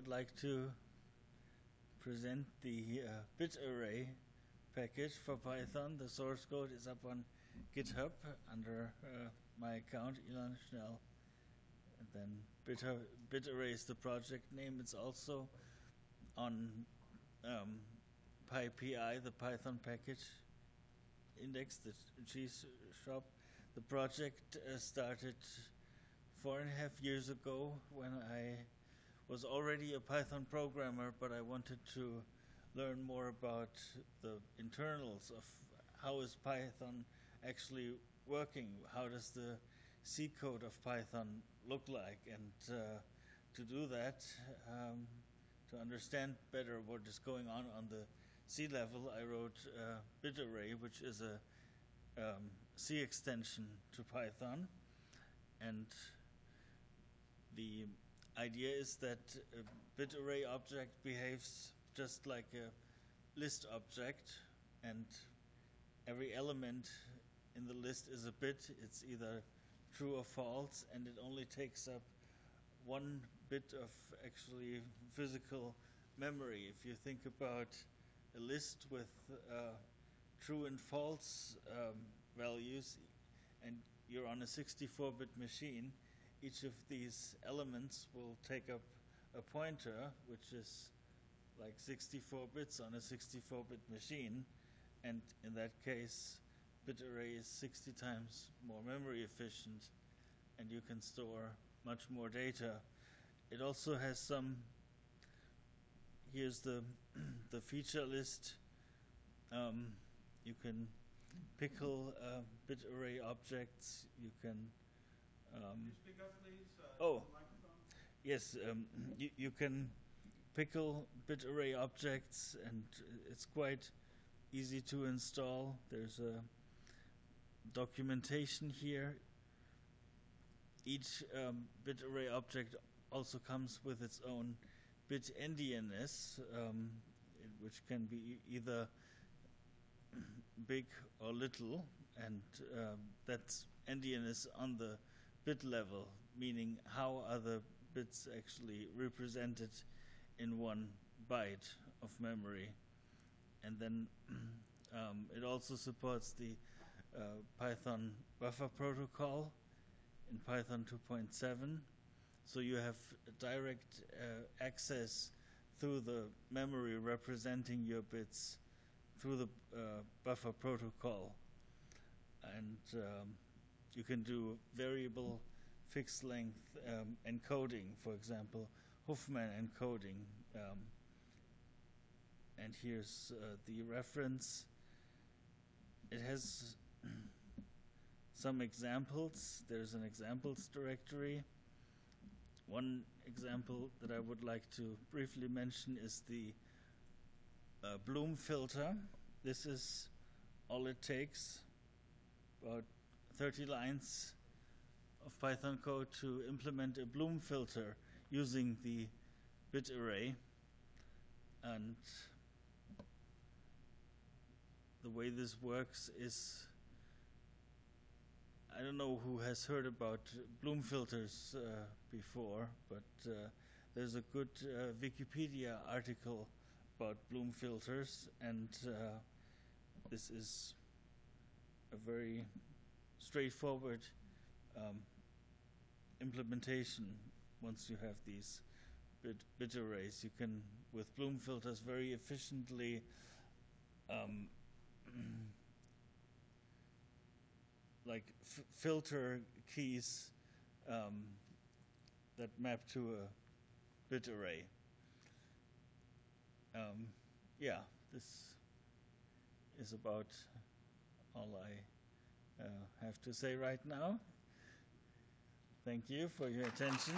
would like to present the uh, bit array package for Python. The source code is up on GitHub under uh, my account, Ilan Schnell. And then bit, is the project name. It's also on um, PyPI, the Python package index, the Cheese Shop. The project uh, started four and a half years ago when I was already a Python programmer, but I wanted to learn more about the internals of how is Python actually working, how does the C code of Python look like, and uh, to do that, um, to understand better what is going on on the C level, I wrote uh, BitArray, which is a um, C extension to Python, and the idea is that a bit array object behaves just like a list object and every element in the list is a bit. It's either true or false and it only takes up one bit of actually physical memory. If you think about a list with uh, true and false um, values and you're on a 64-bit machine, each of these elements will take up a pointer, which is like 64 bits on a 64-bit machine, and in that case, bit array is 60 times more memory efficient, and you can store much more data. It also has some, here's the, the feature list. Um, you can pickle uh, bit array objects, you can um, up, please? Uh, oh, yes, um, you, you can pickle bit array objects and it's quite easy to install. There's a documentation here. Each um, bit array object also comes with its own bit endianness, um, which can be either big or little, and um, that's endianness on the bit level, meaning how are the bits actually represented in one byte of memory. And then um, it also supports the uh, Python buffer protocol in Python 2.7. So you have direct uh, access through the memory representing your bits through the uh, buffer protocol. And um, you can do variable fixed length um, encoding, for example, Huffman encoding. Um, and here's uh, the reference. It has some examples. There's an examples directory. One example that I would like to briefly mention is the uh, Bloom filter. This is all it takes, about 30 lines of Python code to implement a Bloom filter using the bit array. And the way this works is, I don't know who has heard about Bloom filters uh, before, but uh, there's a good uh, Wikipedia article about Bloom filters, and uh, this is a very straightforward um, implementation once you have these bit, bit, arrays. You can, with Bloom filters, very efficiently um, like filter keys um, that map to a bit array. Um, yeah, this is about all I have to say right now. Thank you for your attention.